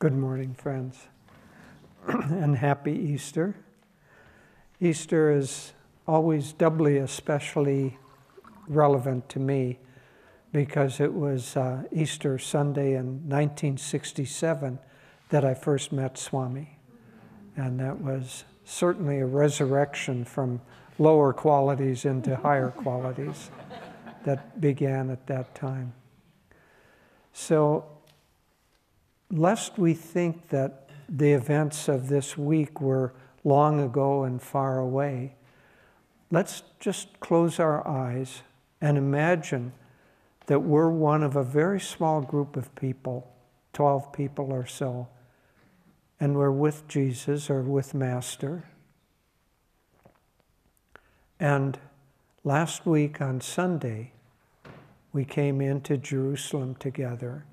Good morning, friends, and happy Easter. Easter is always doubly especially relevant to me because it was uh, Easter Sunday in 1967 that I first met Swami. And that was certainly a resurrection from lower qualities into higher qualities that began at that time. So, lest we think that the events of this week were long ago and far away, let's just close our eyes and imagine that we're one of a very small group of people, 12 people or so, and we're with Jesus or with Master. And last week on Sunday, we came into Jerusalem together,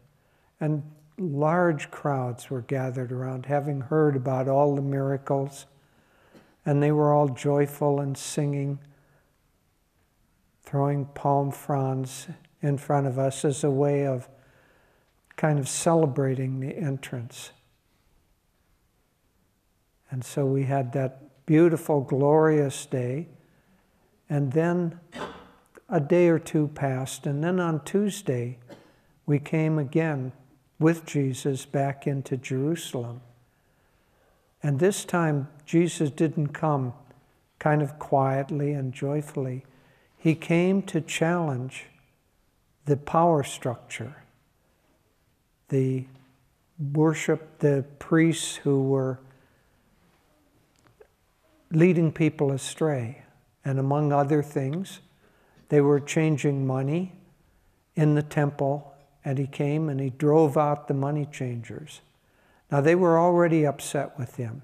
and large crowds were gathered around, having heard about all the miracles, and they were all joyful and singing, throwing palm fronds in front of us as a way of kind of celebrating the entrance. And so we had that beautiful, glorious day. And then a day or two passed. And then on Tuesday, we came again with Jesus back into Jerusalem. And this time, Jesus didn't come kind of quietly and joyfully. He came to challenge the power structure, the worship, the priests who were leading people astray. And among other things, they were changing money in the temple and he came and he drove out the money changers. Now, they were already upset with him.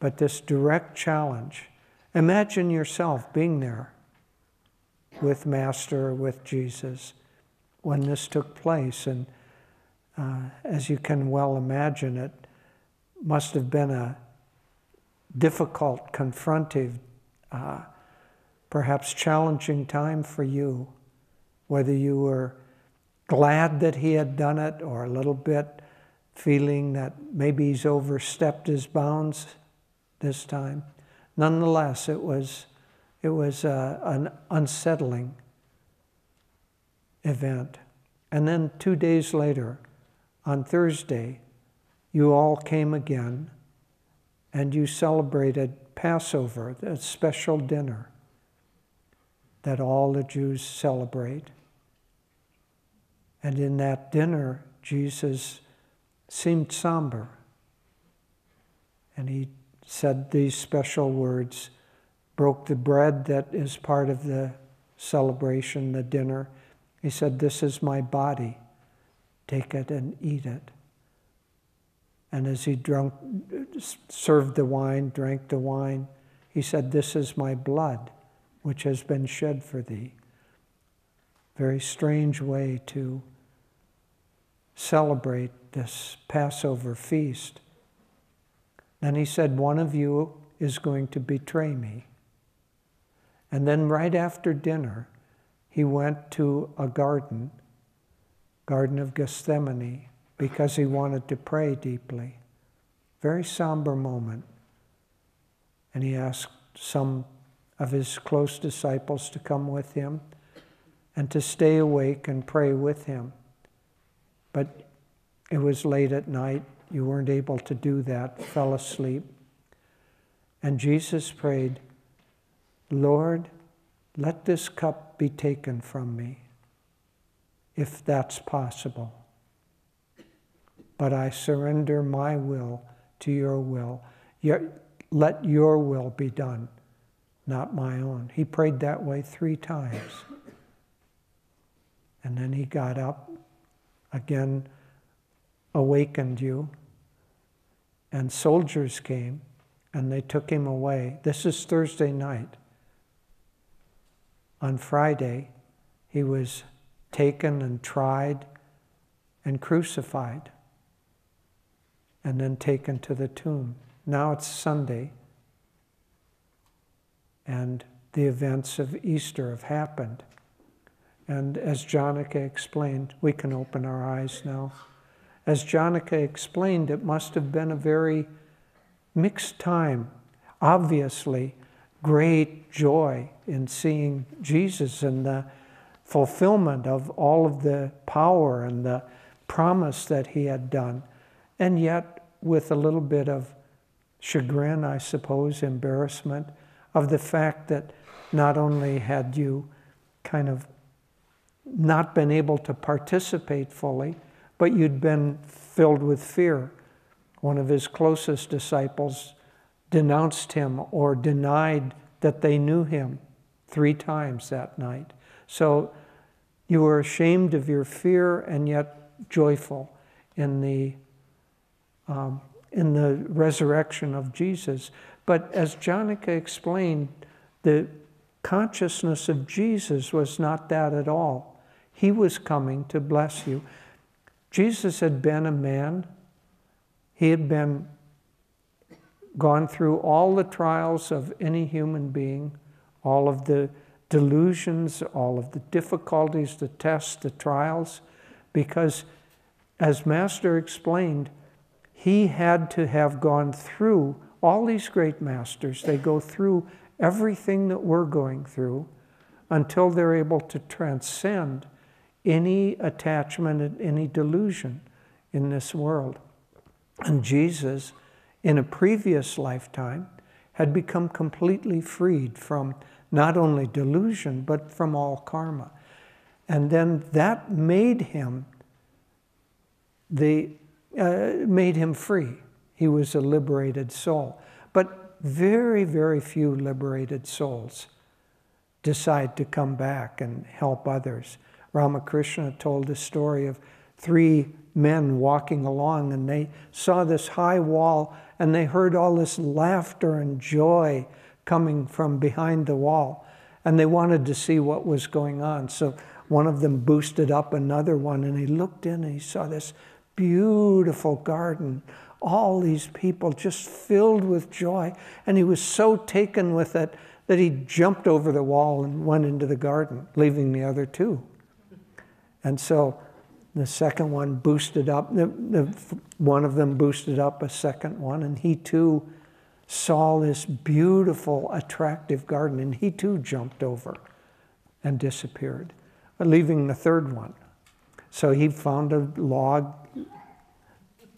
But this direct challenge imagine yourself being there with Master, with Jesus, when this took place. And uh, as you can well imagine, it must have been a difficult, confrontive, uh, perhaps challenging time for you, whether you were glad that he had done it or a little bit feeling that maybe he's overstepped his bounds this time. Nonetheless, it was, it was uh, an unsettling event. And then two days later, on Thursday, you all came again and you celebrated Passover, a special dinner that all the Jews celebrate. And in that dinner, Jesus seemed somber. And he said these special words, broke the bread that is part of the celebration, the dinner. He said, This is my body. Take it and eat it. And as he drunk, served the wine, drank the wine, he said, This is my blood, which has been shed for thee. Very strange way to celebrate this Passover feast. Then he said, One of you is going to betray me. And then, right after dinner, he went to a garden, Garden of Gethsemane, because he wanted to pray deeply. Very somber moment. And he asked some of his close disciples to come with him and to stay awake and pray with him. But it was late at night. You weren't able to do that, fell asleep. And Jesus prayed, Lord, let this cup be taken from me, if that's possible. But I surrender my will to your will. let your will be done, not my own. He prayed that way three times. And then he got up again awakened you. And soldiers came and they took him away. This is Thursday night. On Friday, he was taken and tried and crucified and then taken to the tomb. Now it's Sunday, and the events of Easter have happened. And as Janaka explained, we can open our eyes now as Jonica explained, it must have been a very mixed time. Obviously, great joy in seeing Jesus and the fulfillment of all of the power and the promise that he had done, and yet with a little bit of chagrin, I suppose, embarrassment of the fact that not only had you kind of not been able to participate fully, but you'd been filled with fear. One of his closest disciples denounced him or denied that they knew him three times that night. So you were ashamed of your fear and yet joyful in the, um, in the resurrection of Jesus. But as Jonica explained, the consciousness of Jesus was not that at all. He was coming to bless you. Jesus had been a man. He had been gone through all the trials of any human being, all of the delusions, all of the difficulties, the tests, the trials, because as Master explained, he had to have gone through all these great masters. They go through everything that we're going through until they're able to transcend any attachment and any delusion in this world. And Jesus, in a previous lifetime, had become completely freed from not only delusion, but from all karma. And then that made him the uh, made him free. He was a liberated soul. But very, very few liberated souls decide to come back and help others. Ramakrishna told a story of three men walking along and they saw this high wall and they heard all this laughter and joy coming from behind the wall. And they wanted to see what was going on. So one of them boosted up another one and he looked in and he saw this beautiful garden. All these people just filled with joy. And he was so taken with it that he jumped over the wall and went into the garden, leaving the other two. And so the second one boosted up, the, the, one of them boosted up a second one, and he too saw this beautiful, attractive garden, and he too jumped over and disappeared, uh, leaving the third one. So he found a log,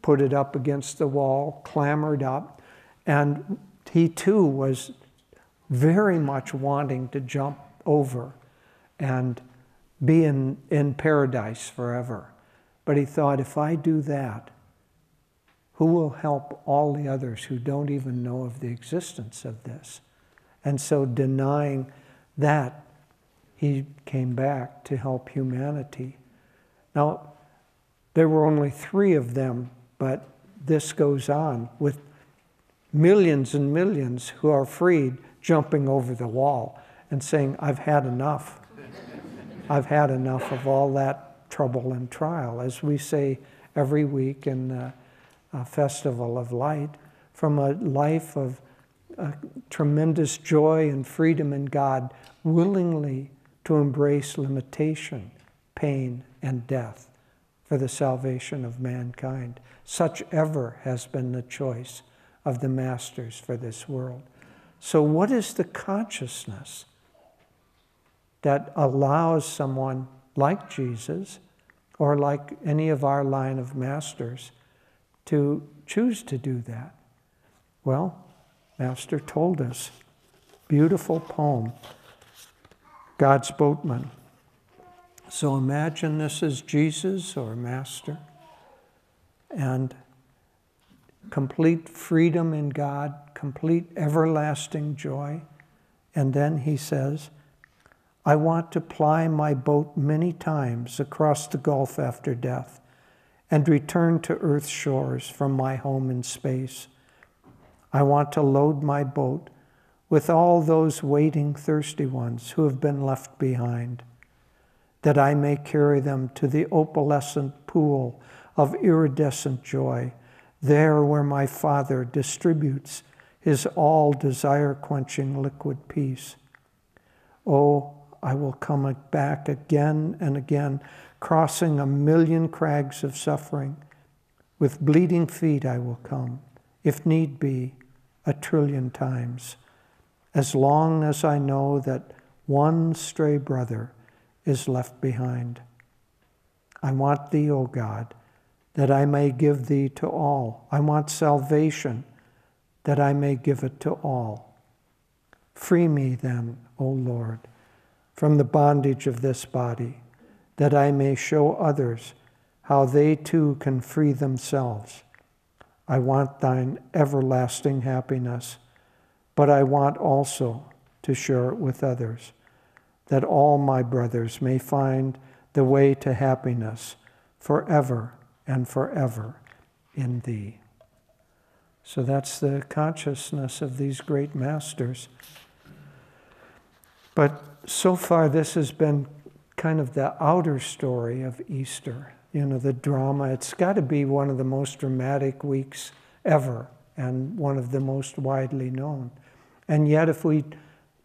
put it up against the wall, clambered up, and he too was very much wanting to jump over and be in, in paradise forever. But he thought, if I do that, who will help all the others who don't even know of the existence of this? And so, denying that, he came back to help humanity. Now, there were only three of them, but this goes on with millions and millions who are freed jumping over the wall and saying, I've had enough. I've had enough of all that trouble and trial, as we say every week in the uh, Festival of Light, from a life of uh, tremendous joy and freedom in God, willingly to embrace limitation, pain, and death for the salvation of mankind. Such ever has been the choice of the masters for this world. So, what is the consciousness that allows someone like Jesus or like any of our line of masters to choose to do that? Well, Master told us. Beautiful poem, God's Boatman. So imagine this is Jesus or Master and complete freedom in God, complete everlasting joy. And then he says, I want to ply my boat many times across the gulf after death and return to earth's shores from my home in space. I want to load my boat with all those waiting thirsty ones who have been left behind, that I may carry them to the opalescent pool of iridescent joy, there where my Father distributes his all desire quenching liquid peace. Oh, I will come back again and again, crossing a million crags of suffering With bleeding feet I will come, if need be, a trillion times, as long as I know that one stray brother is left behind. I want thee, O God, that I may give thee to all. I want salvation, that I may give it to all. Free me then, O Lord, from the bondage of this body, that I may show others how they too can free themselves. I want thine everlasting happiness, but I want also to share it with others, that all my brothers may find the way to happiness forever and forever in thee. So that's the consciousness of these great masters. But so far, this has been kind of the outer story of Easter you know, the drama. It's got to be one of the most dramatic weeks ever and one of the most widely known. And yet, if we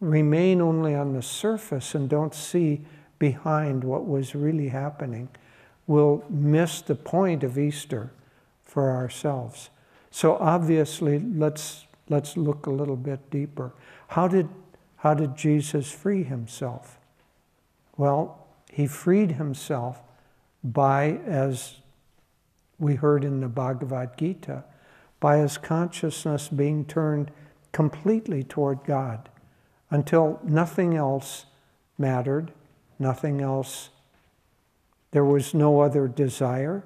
remain only on the surface and don't see behind what was really happening, we'll miss the point of Easter for ourselves. So obviously, let's let's look a little bit deeper. How did how did Jesus free himself? Well, he freed himself by, as we heard in the Bhagavad Gita, by his consciousness being turned completely toward God until nothing else mattered, nothing else, there was no other desire,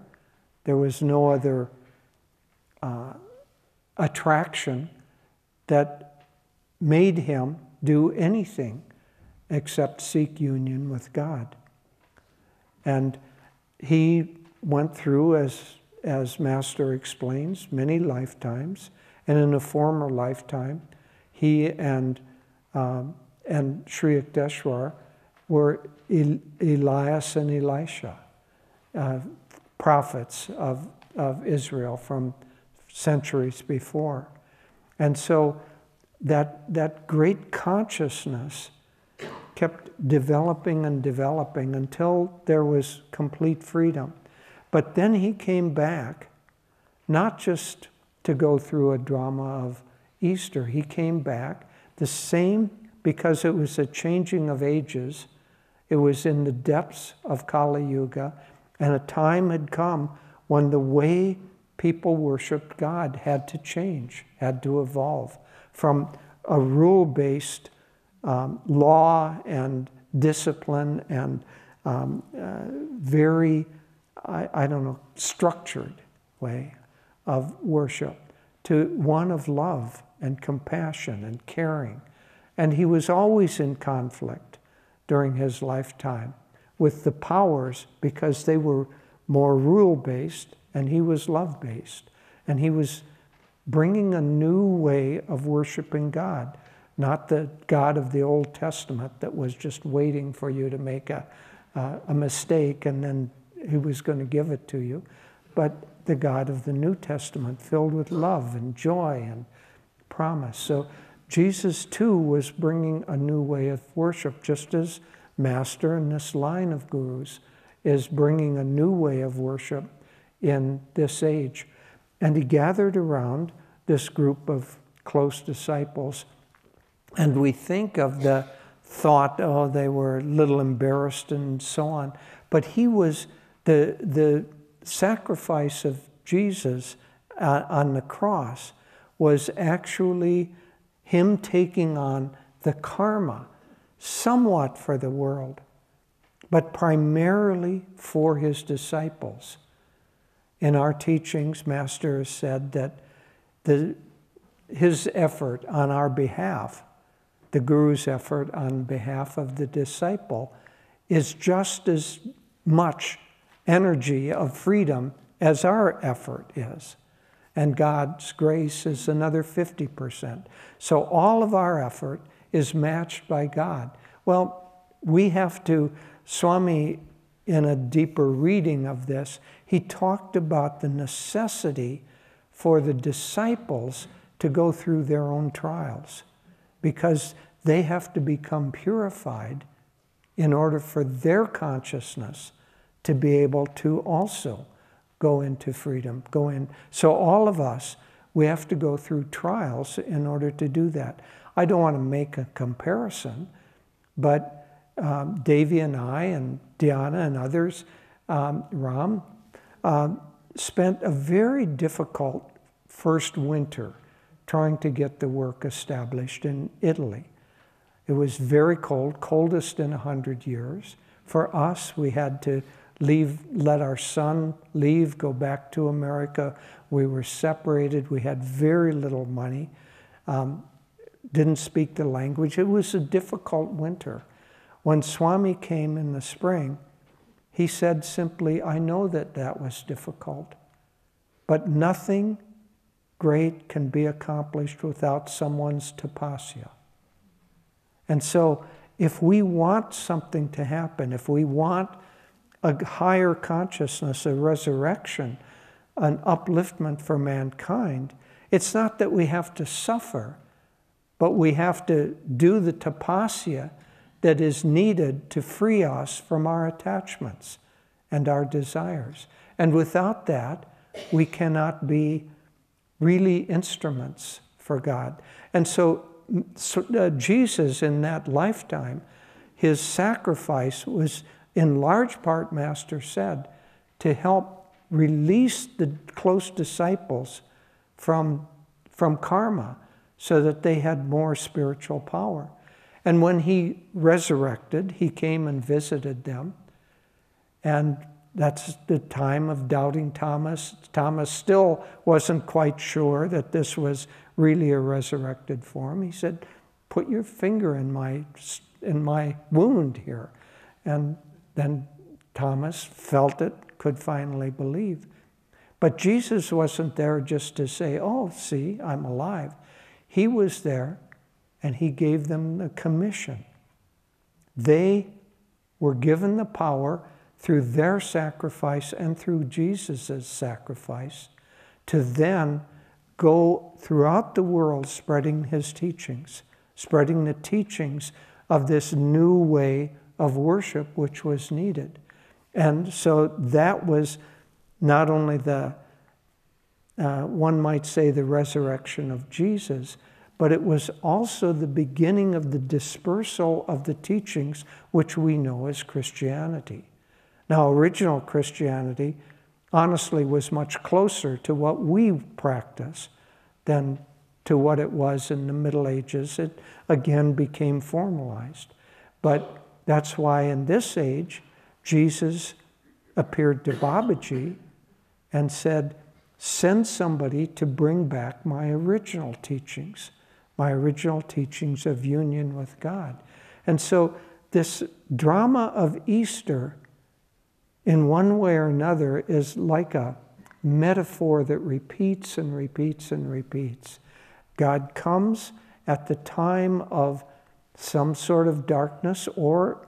there was no other uh, attraction that made him do anything except seek union with God. And he went through, as, as Master explains, many lifetimes. And in a former lifetime, he and, um, and Sri Yukteswar were Elias and Elisha, uh, prophets of, of Israel from centuries before. And so that, that great consciousness kept developing and developing until there was complete freedom. But then he came back, not just to go through a drama of Easter, he came back the same because it was a changing of ages. It was in the depths of Kali Yuga, and a time had come when the way people worshiped God had to change, had to evolve from a rule based um, law and discipline and um, uh, very, I, I don't know, structured way of worship to one of love and compassion and caring. And he was always in conflict during his lifetime with the powers because they were more rule based and he was love based. And he was bringing a new way of worshiping God not the God of the Old Testament that was just waiting for you to make a, uh, a mistake and then he was going to give it to you, but the God of the New Testament filled with love and joy and promise. So Jesus too was bringing a new way of worship, just as Master in this line of gurus is bringing a new way of worship in this age. And he gathered around this group of close disciples and we think of the thought, oh, they were a little embarrassed and so on. But he was the, the sacrifice of Jesus uh, on the cross was actually him taking on the karma, somewhat for the world, but primarily for his disciples. In our teachings, Master has said that the, his effort on our behalf the Guru's effort on behalf of the disciple is just as much energy of freedom as our effort is. And God's grace is another 50%. So all of our effort is matched by God. Well, we have to, Swami, in a deeper reading of this, he talked about the necessity for the disciples to go through their own trials because they have to become purified in order for their consciousness to be able to also go into freedom, go in. So, all of us, we have to go through trials in order to do that. I don't want to make a comparison, but um, Devi and I, and Diana and others, um, Ram, um, spent a very difficult first winter trying to get the work established in Italy. It was very cold, coldest in a hundred years. For us, we had to leave, let our son leave, go back to America. We were separated. We had very little money. Um, didn't speak the language. It was a difficult winter. When Swami came in the spring, he said simply, I know that that was difficult, but nothing great can be accomplished without someone's tapasya. And so, if we want something to happen, if we want a higher consciousness, a resurrection, an upliftment for mankind, it's not that we have to suffer, but we have to do the tapasya that is needed to free us from our attachments and our desires. And without that, we cannot be really instruments for God. And so, so uh, Jesus, in that lifetime, his sacrifice was in large part, Master said, to help release the close disciples from, from karma so that they had more spiritual power. And when he resurrected, he came and visited them. And that's the time of doubting Thomas. Thomas still wasn't quite sure that this was really a resurrected form. He said, Put your finger in my, in my wound here. And then Thomas felt it, could finally believe. But Jesus wasn't there just to say, Oh, see, I'm alive. He was there and he gave them the commission. They were given the power through their sacrifice and through Jesus' sacrifice to then go throughout the world spreading his teachings, spreading the teachings of this new way of worship which was needed. And so that was not only the, uh, one might say, the resurrection of Jesus, but it was also the beginning of the dispersal of the teachings which we know as Christianity. Now, original Christianity honestly was much closer to what we practice than to what it was in the Middle Ages. It again became formalized. But that's why in this age, Jesus appeared to Babaji and said, Send somebody to bring back my original teachings, my original teachings of union with God. And so, this drama of Easter, in one way or another, is like a metaphor that repeats and repeats and repeats. God comes at the time of some sort of darkness or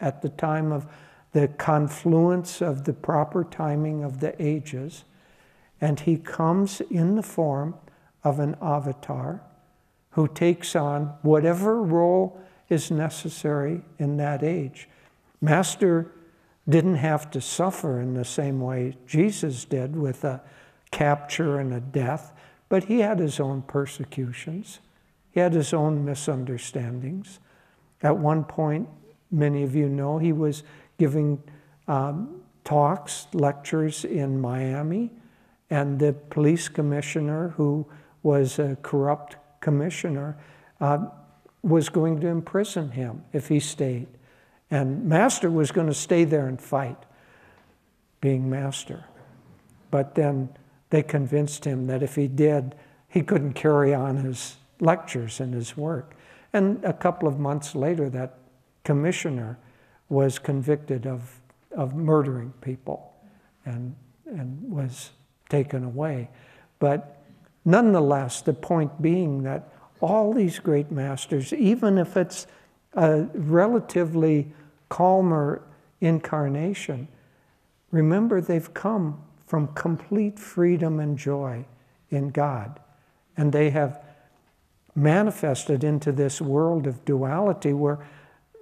at the time of the confluence of the proper timing of the ages. And he comes in the form of an avatar who takes on whatever role is necessary in that age. Master didn't have to suffer in the same way Jesus did with a capture and a death, but he had his own persecutions. He had his own misunderstandings. At one point, many of you know, he was giving um, talks, lectures in Miami, and the police commissioner, who was a corrupt commissioner, uh, was going to imprison him if he stayed. And Master was going to stay there and fight, being Master. But then they convinced him that if he did, he couldn't carry on his lectures and his work. And a couple of months later, that commissioner was convicted of, of murdering people and, and was taken away. But nonetheless, the point being that all these great masters, even if it's a relatively calmer incarnation, remember they've come from complete freedom and joy in God. And they have manifested into this world of duality where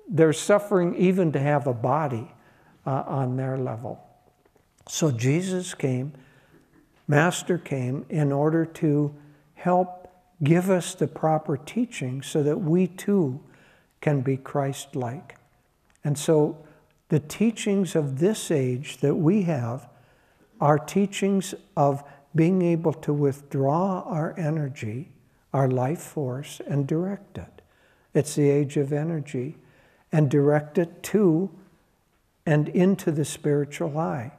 they're suffering even to have a body uh, on their level. So Jesus came, Master came in order to help give us the proper teaching so that we too can be Christ like. And so the teachings of this age that we have are teachings of being able to withdraw our energy, our life force, and direct it. It's the age of energy, and direct it to and into the spiritual eye.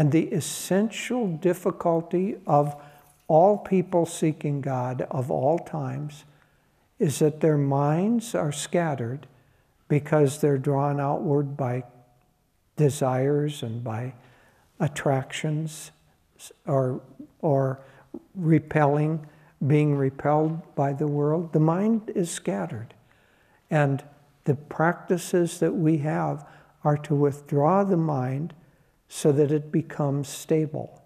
And the essential difficulty of all people seeking God of all times is that their minds are scattered because they're drawn outward by desires and by attractions or, or repelling, being repelled by the world. The mind is scattered. And the practices that we have are to withdraw the mind so that it becomes stable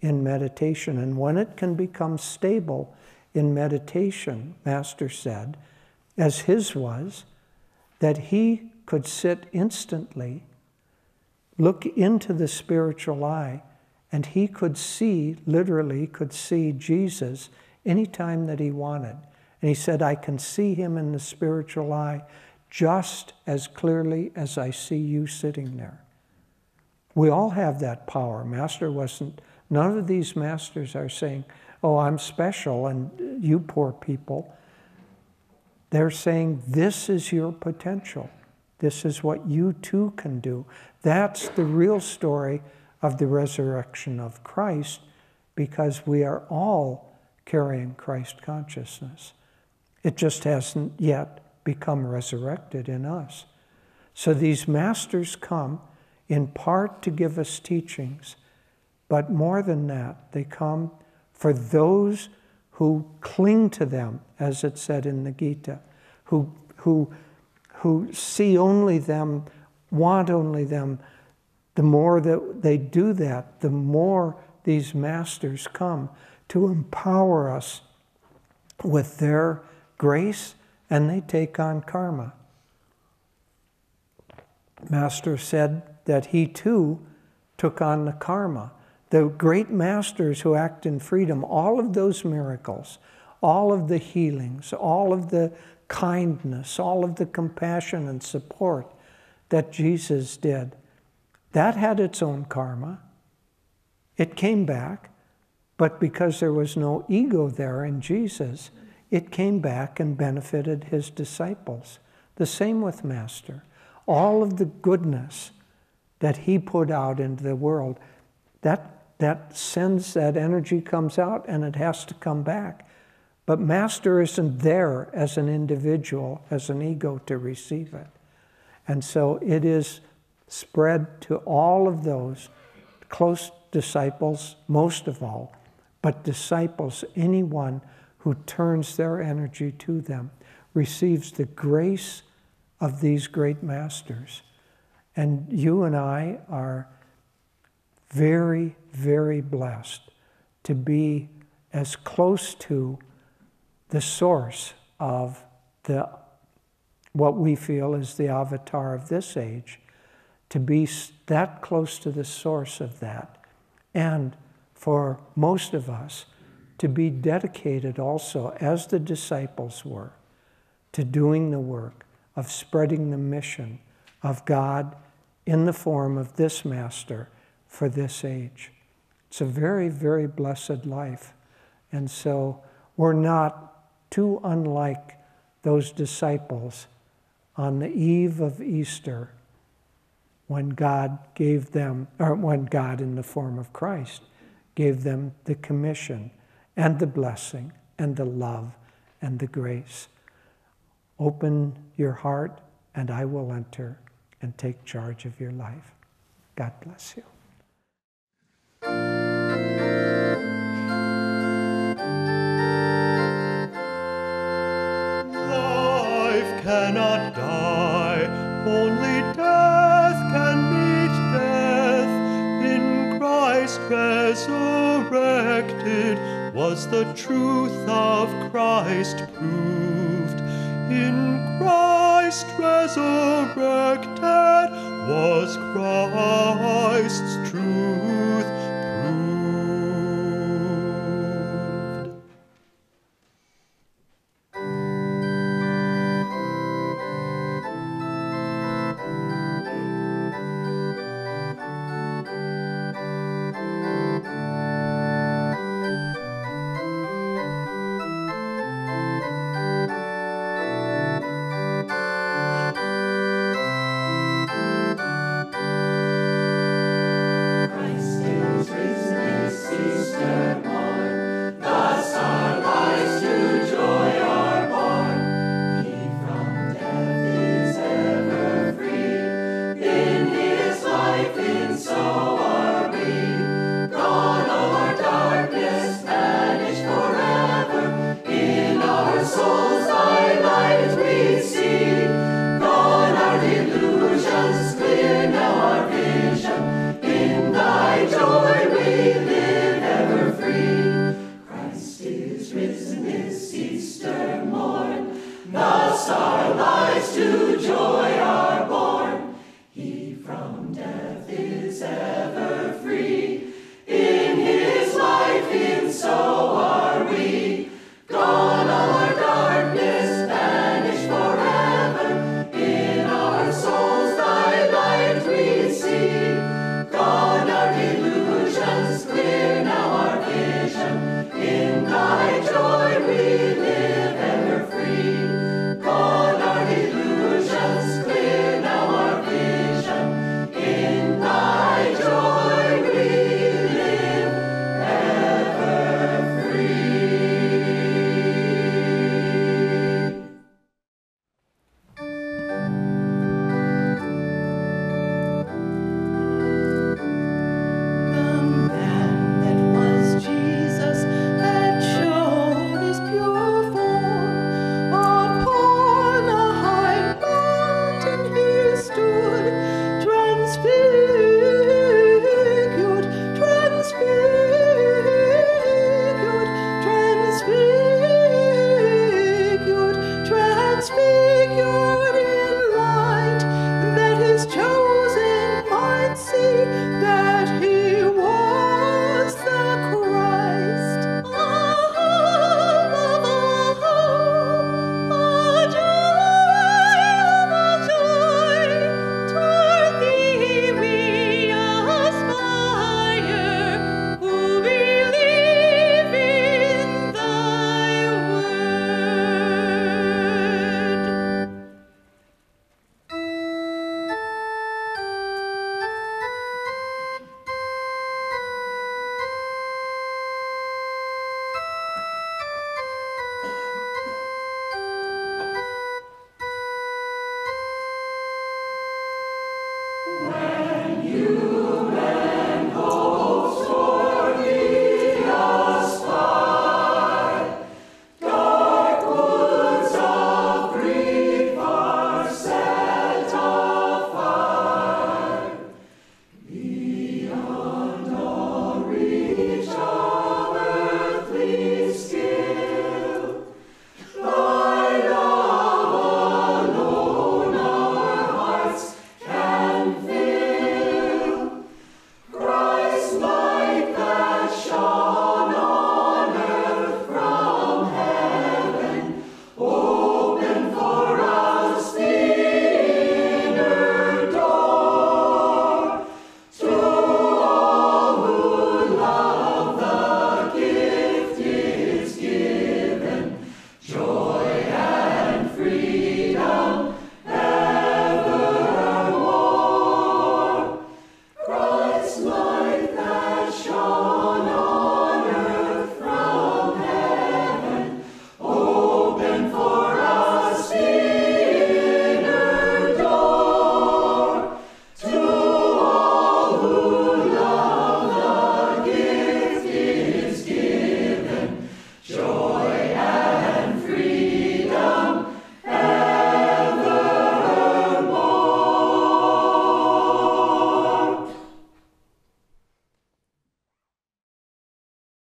in meditation. And when it can become stable in meditation, Master said, as his was, that he could sit instantly, look into the spiritual eye, and he could see, literally, could see Jesus anytime that he wanted. And he said, I can see him in the spiritual eye just as clearly as I see you sitting there. We all have that power. Master wasn't, none of these masters are saying, Oh, I'm special and you poor people. They're saying, This is your potential. This is what you too can do. That's the real story of the resurrection of Christ because we are all carrying Christ consciousness. It just hasn't yet become resurrected in us. So these masters come in part to give us teachings, but more than that, they come for those who cling to them, as it said in the Gita, who, who, who see only them, want only them. The more that they do that, the more these masters come to empower us with their grace and they take on karma. Master said that he too took on the karma. The great masters who act in freedom, all of those miracles, all of the healings, all of the kindness, all of the compassion and support that Jesus did, that had its own karma. It came back, but because there was no ego there in Jesus, it came back and benefited his disciples. The same with Master. All of the goodness that he put out into the world, that, that sends, that energy comes out and it has to come back. But Master isn't there as an individual, as an ego to receive it. And so it is spread to all of those close disciples, most of all, but disciples, anyone who turns their energy to them, receives the grace of these great masters. And you and I are very, very blessed to be as close to the source of the what we feel is the avatar of this age, to be that close to the source of that. And for most of us, to be dedicated also, as the disciples were, to doing the work of spreading the mission of God in the form of this Master for this age. It's a very, very blessed life. And so we're not too unlike those disciples on the eve of Easter when God gave them, or when God in the form of Christ gave them the commission and the blessing and the love and the grace. Open your heart, and I will enter and take charge of your life. God bless you. Life cannot die, only death can meet death in Christ resurrected was the truth of Christ proved. in Christ resurrected was Christ's true Christmas, Easter morn, thus our lives to joy